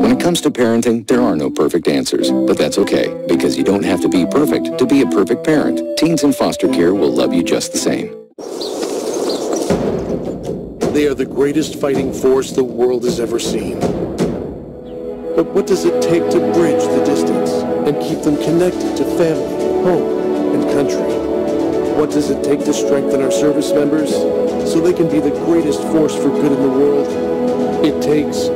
When it comes to parenting, there are no perfect answers, but that's okay, because you don't have to be perfect to be a perfect parent. Teens in foster care will love you just the same. They are the greatest fighting force the world has ever seen. But what does it take to bridge the distance and keep them connected to family, home, and country? What does it take to strengthen our service members so they can be the greatest force for good in the world? Takes